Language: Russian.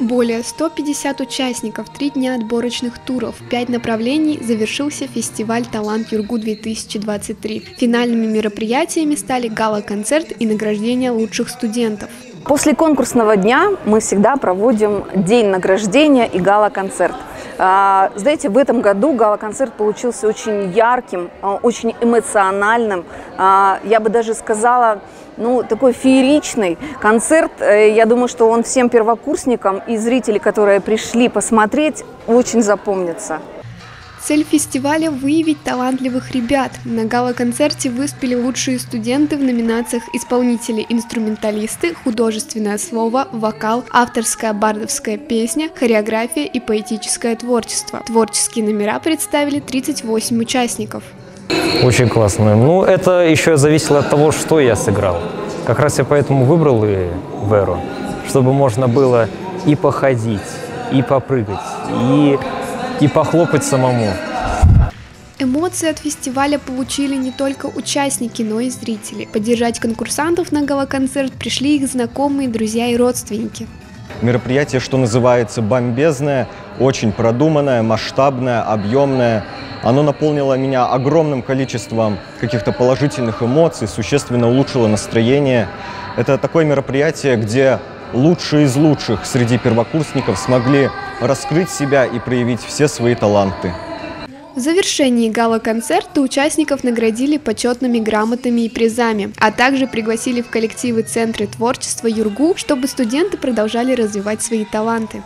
Более 150 участников, три дня отборочных туров, пять направлений завершился фестиваль «Талант Юргу-2023». Финальными мероприятиями стали гала-концерт и награждение лучших студентов. После конкурсного дня мы всегда проводим день награждения и гала-концерт. А, знаете, в этом году гала-концерт получился очень ярким, а, очень эмоциональным. А, я бы даже сказала, ну, такой фееричный концерт. Э, я думаю, что он всем первокурсникам и зрителям, которые пришли посмотреть, очень запомнится. Цель фестиваля – выявить талантливых ребят. На гала-концерте выступили лучшие студенты в номинациях исполнители-инструменталисты, художественное слово, вокал, авторская бардовская песня, хореография и поэтическое творчество. Творческие номера представили 38 участников. Очень классно. Ну, это еще зависело от того, что я сыграл. Как раз я поэтому выбрал и Веру, чтобы можно было и походить, и попрыгать, и, и похлопать самому. Эмоции от фестиваля получили не только участники, но и зрители. Поддержать конкурсантов на гала-концерт пришли их знакомые, друзья и родственники. Мероприятие, что называется, бомбезное, очень продуманное, масштабное, объемное. Оно наполнило меня огромным количеством каких-то положительных эмоций, существенно улучшило настроение. Это такое мероприятие, где лучшие из лучших среди первокурсников смогли раскрыть себя и проявить все свои таланты. В завершении гала-концерта участников наградили почетными грамотами и призами, а также пригласили в коллективы Центры творчества Юргу, чтобы студенты продолжали развивать свои таланты.